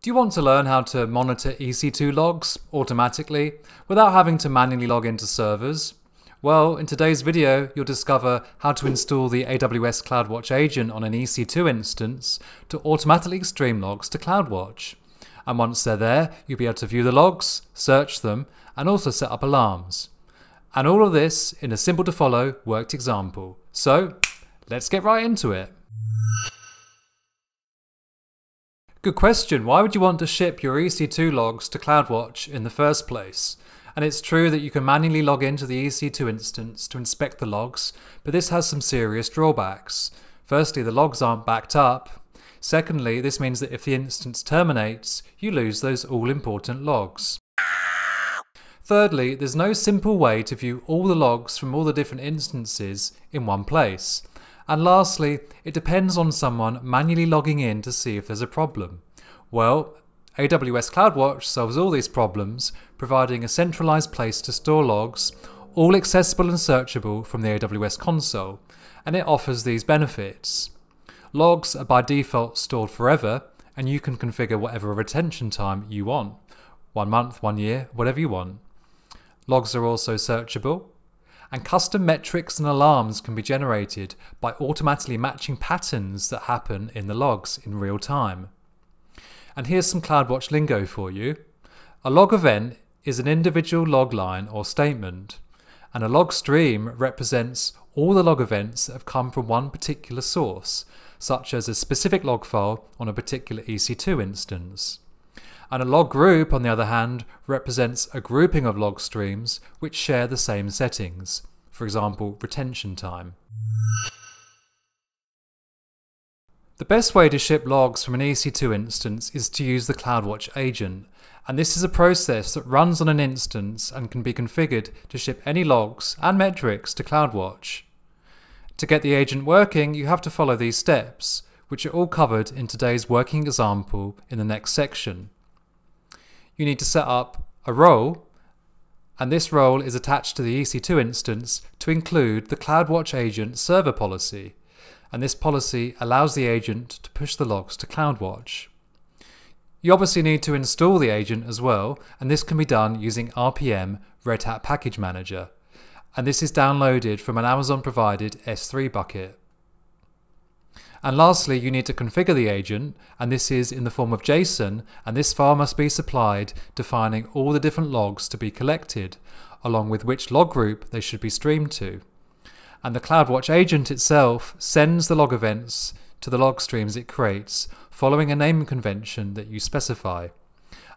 Do you want to learn how to monitor EC2 logs automatically without having to manually log into servers? Well, in today's video, you'll discover how to install the AWS CloudWatch agent on an EC2 instance to automatically stream logs to CloudWatch. And once they're there, you'll be able to view the logs, search them, and also set up alarms. And all of this in a simple to follow worked example. So, let's get right into it. Good question. Why would you want to ship your EC2 logs to CloudWatch in the first place? And it's true that you can manually log into the EC2 instance to inspect the logs, but this has some serious drawbacks. Firstly, the logs aren't backed up. Secondly, this means that if the instance terminates, you lose those all important logs. Thirdly, there's no simple way to view all the logs from all the different instances in one place. And lastly, it depends on someone manually logging in to see if there's a problem. Well, AWS CloudWatch solves all these problems, providing a centralized place to store logs, all accessible and searchable from the AWS console, and it offers these benefits. Logs are by default stored forever, and you can configure whatever retention time you want one month, one year, whatever you want. Logs are also searchable, and custom metrics and alarms can be generated by automatically matching patterns that happen in the logs in real time. And here's some CloudWatch lingo for you. A log event is an individual log line or statement, and a log stream represents all the log events that have come from one particular source, such as a specific log file on a particular EC2 instance. And a log group, on the other hand, represents a grouping of log streams which share the same settings, for example, retention time. The best way to ship logs from an EC2 instance is to use the CloudWatch agent, and this is a process that runs on an instance and can be configured to ship any logs and metrics to CloudWatch. To get the agent working, you have to follow these steps, which are all covered in today's working example in the next section you need to set up a role, and this role is attached to the EC2 instance to include the CloudWatch agent server policy, and this policy allows the agent to push the logs to CloudWatch. You obviously need to install the agent as well, and this can be done using RPM Red Hat Package Manager, and this is downloaded from an Amazon provided S3 bucket. And lastly, you need to configure the agent, and this is in the form of JSON, and this file must be supplied defining all the different logs to be collected, along with which log group they should be streamed to. And the CloudWatch agent itself sends the log events to the log streams it creates, following a naming convention that you specify.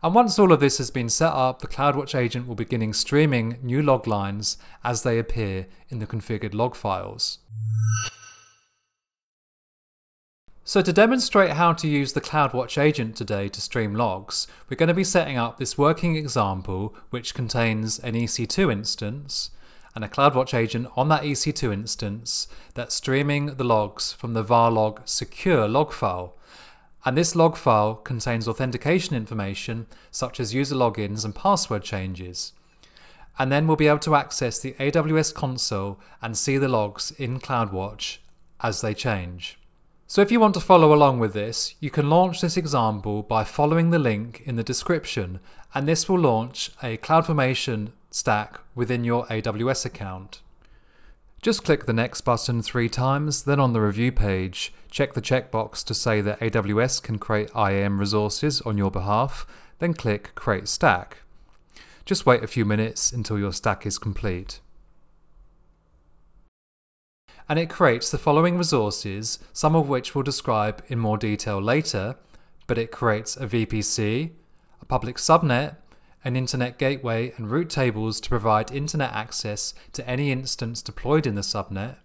And once all of this has been set up, the CloudWatch agent will begin streaming new log lines as they appear in the configured log files. So to demonstrate how to use the CloudWatch agent today to stream logs, we're going to be setting up this working example which contains an EC2 instance and a CloudWatch agent on that EC2 instance that's streaming the logs from the varlog secure log file. And this log file contains authentication information such as user logins and password changes. And then we'll be able to access the AWS console and see the logs in CloudWatch as they change. So if you want to follow along with this, you can launch this example by following the link in the description and this will launch a CloudFormation stack within your AWS account. Just click the next button three times, then on the review page, check the checkbox to say that AWS can create IAM resources on your behalf, then click Create Stack. Just wait a few minutes until your stack is complete and it creates the following resources, some of which we'll describe in more detail later, but it creates a VPC, a public subnet, an internet gateway and route tables to provide internet access to any instance deployed in the subnet,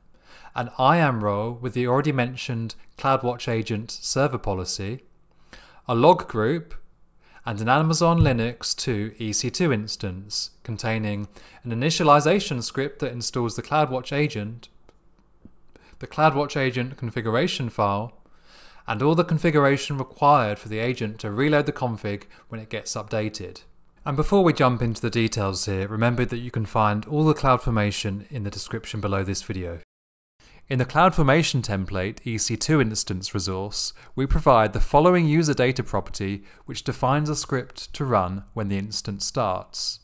an IAM role with the already mentioned CloudWatch agent server policy, a log group, and an Amazon Linux 2 EC2 instance containing an initialization script that installs the CloudWatch agent the CloudWatch agent configuration file, and all the configuration required for the agent to reload the config when it gets updated. And before we jump into the details here, remember that you can find all the CloudFormation in the description below this video. In the CloudFormation template EC2 instance resource, we provide the following user data property which defines a script to run when the instance starts.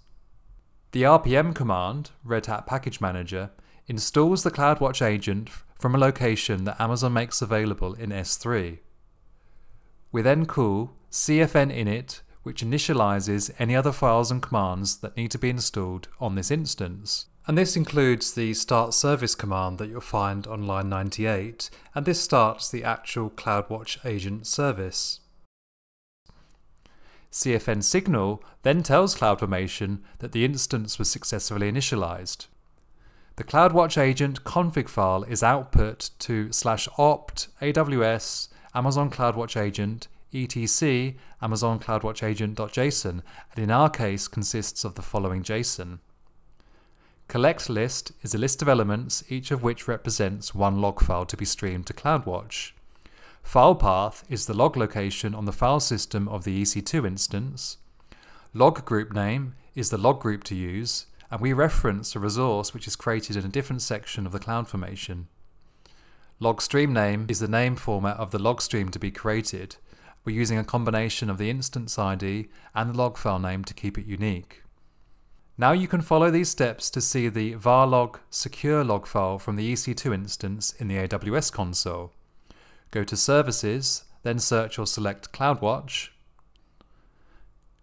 The RPM command, Red Hat Package Manager, installs the CloudWatch agent from a location that Amazon makes available in S3. We then call cfn init, which initializes any other files and commands that need to be installed on this instance. And this includes the start service command that you'll find on line 98, and this starts the actual CloudWatch agent service. CFN signal then tells CloudFormation that the instance was successfully initialized. The CloudWatch agent config file is output to slash opt aws Amazon CloudWatch agent etc Amazon CloudWatch agent.json and in our case consists of the following JSON. Collect list is a list of elements, each of which represents one log file to be streamed to CloudWatch. File path is the log location on the file system of the EC2 instance. Log group name is the log group to use, and we reference a resource which is created in a different section of the CloudFormation. Log stream name is the name format of the log stream to be created. We're using a combination of the instance ID and the log file name to keep it unique. Now you can follow these steps to see the varlog secure log file from the EC2 instance in the AWS console. Go to Services, then search or select CloudWatch.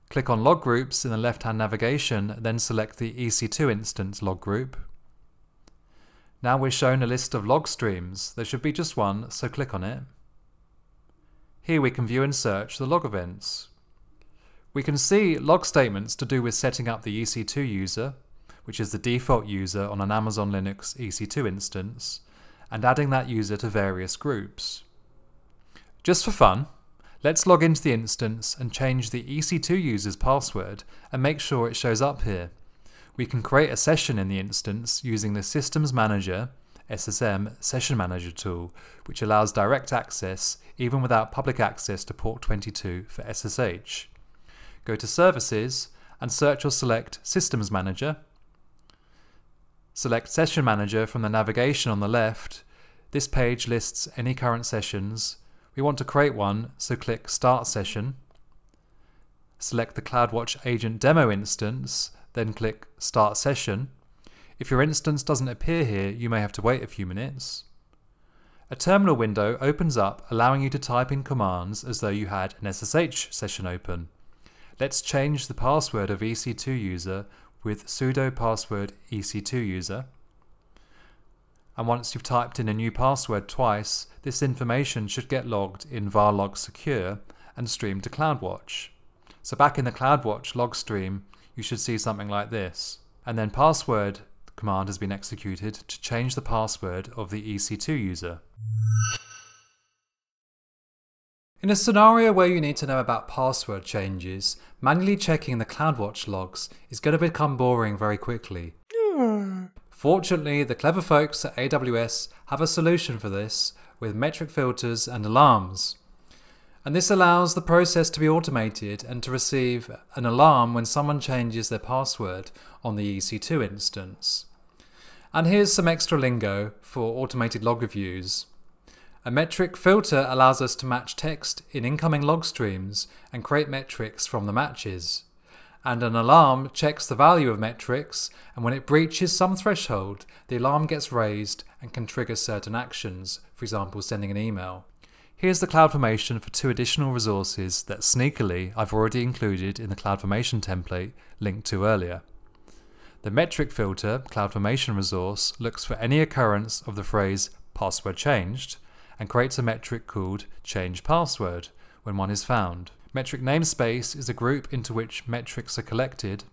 Click on Log Groups in the left-hand navigation, then select the EC2 instance log group. Now we're shown a list of log streams. There should be just one, so click on it. Here we can view and search the log events. We can see log statements to do with setting up the EC2 user, which is the default user on an Amazon Linux EC2 instance, and adding that user to various groups. Just for fun, let's log into the instance and change the EC2 user's password and make sure it shows up here. We can create a session in the instance using the Systems Manager SSM Session Manager tool, which allows direct access even without public access to port 22 for SSH go to Services and search or select Systems Manager. Select Session Manager from the navigation on the left. This page lists any current sessions. We want to create one, so click Start Session. Select the CloudWatch Agent Demo instance, then click Start Session. If your instance doesn't appear here, you may have to wait a few minutes. A terminal window opens up allowing you to type in commands as though you had an SSH session open. Let's change the password of EC2 user with sudo password EC2 user. And once you've typed in a new password twice, this information should get logged in varlog secure and streamed to CloudWatch. So back in the CloudWatch log stream, you should see something like this. And then password command has been executed to change the password of the EC2 user. In a scenario where you need to know about password changes, manually checking the CloudWatch logs is going to become boring very quickly. Fortunately, the clever folks at AWS have a solution for this with metric filters and alarms. And this allows the process to be automated and to receive an alarm when someone changes their password on the EC2 instance. And here's some extra lingo for automated log reviews. A metric filter allows us to match text in incoming log streams and create metrics from the matches. And an alarm checks the value of metrics, and when it breaches some threshold, the alarm gets raised and can trigger certain actions, for example, sending an email. Here's the CloudFormation for two additional resources that sneakily I've already included in the CloudFormation template linked to earlier. The metric filter CloudFormation resource looks for any occurrence of the phrase password changed and creates a metric called change password when one is found. Metric namespace is a group into which metrics are collected.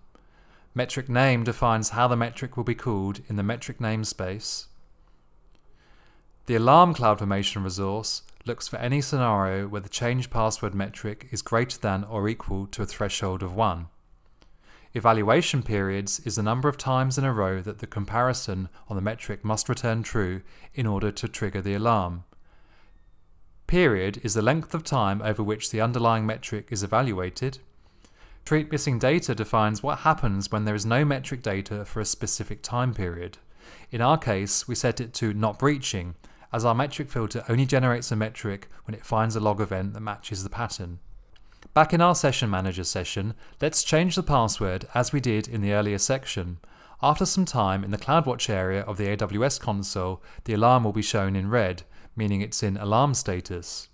Metric name defines how the metric will be called in the metric namespace. The alarm cloud formation resource looks for any scenario where the change password metric is greater than or equal to a threshold of 1. Evaluation periods is the number of times in a row that the comparison on the metric must return true in order to trigger the alarm. Period is the length of time over which the underlying metric is evaluated. Treat missing data defines what happens when there is no metric data for a specific time period. In our case, we set it to not breaching, as our metric filter only generates a metric when it finds a log event that matches the pattern. Back in our Session Manager session, let's change the password as we did in the earlier section. After some time in the CloudWatch area of the AWS console, the alarm will be shown in red, meaning it's in alarm status.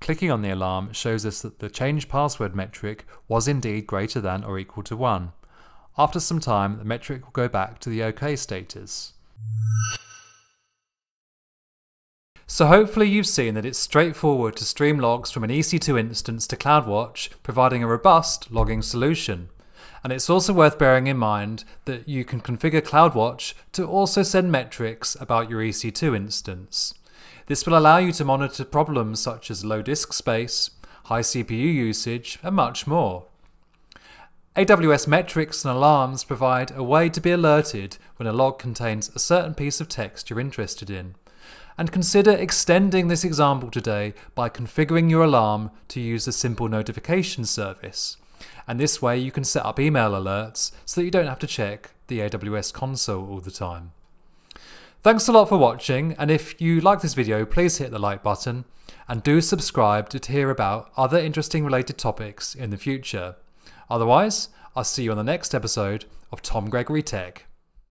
Clicking on the alarm shows us that the change password metric was indeed greater than or equal to 1. After some time, the metric will go back to the OK status. So hopefully you've seen that it's straightforward to stream logs from an EC2 instance to CloudWatch, providing a robust logging solution. And it's also worth bearing in mind that you can configure CloudWatch to also send metrics about your EC2 instance. This will allow you to monitor problems such as low disk space, high CPU usage, and much more. AWS metrics and alarms provide a way to be alerted when a log contains a certain piece of text you're interested in and consider extending this example today by configuring your alarm to use the simple notification service. And this way you can set up email alerts so that you don't have to check the AWS console all the time. Thanks a lot for watching and if you like this video please hit the like button and do subscribe to hear about other interesting related topics in the future. Otherwise, I'll see you on the next episode of Tom Gregory Tech.